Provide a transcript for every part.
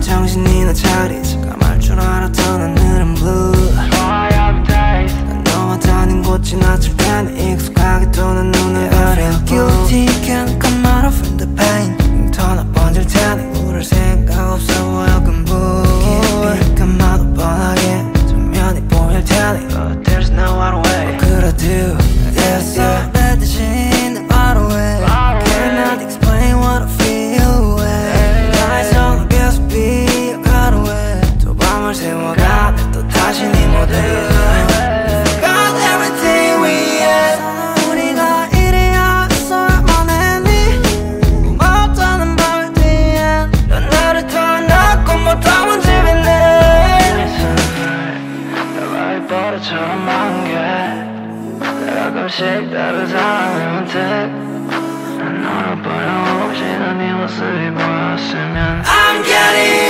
당신이 나 차리지 까말 줄 알았던 하늘은 blue 난 너와 다닌 곳 지나칠 텐데 익숙하게 도는 눈을 가려 Guilty can't come out of the pain 터나 번질 테니 우릴 생각 없어 welcome boy 감아도 뻔하게 전면이 보일 테니 But there's no other way What could I do? Yes, 났고 못하면 집이네 버릇처럼 한게 가끔씩 다른 사람의 선택 난 너를 버려 없이 난네 모습이 보였으면 I'm getting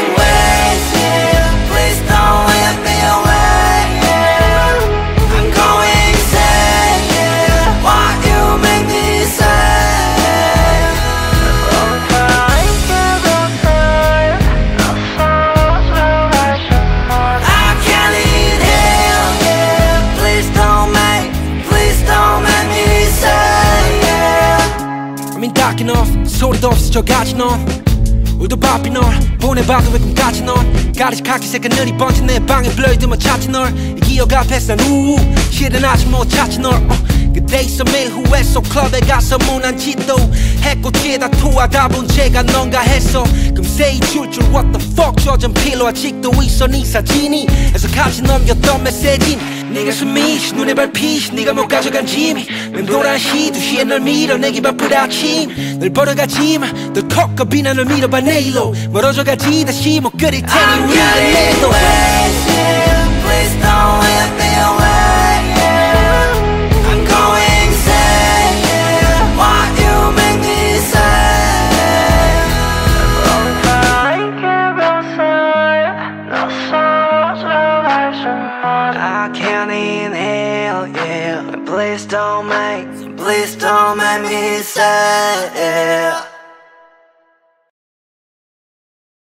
darking off 소리도 없이 저같이 넌 울도 바삐 널 보내봐도 왜 꿈까지 넌 가리지 카키색은 눈이 번진 내 방에 블러이드만 찾지 널이 기억 앞에서 난 우우 실은 아직 못 찾지 널. 어. 그대 있어 매일 후회서 클럽에 가서 무난 짓도. 했고 뒤에다 토하다 본 제가 넌가 했어. 금세 잊을 줄 what the fuck 젖은 필로 아직도 있어 네 사진이. 같이 넘겼던 메시지 네가 숨이 눈에 밟히 네가 못 가져간 짐이 맴돌아 시두시에 널 밀어내기 바쁜 아침 널 버려가지마 널 컸고 비난을 밀어봐 내일로 멀어져가지 다시 못 그릴 테니 getting 내도 wasted Please don't inhale, yeah. Please don't make, please don't make me say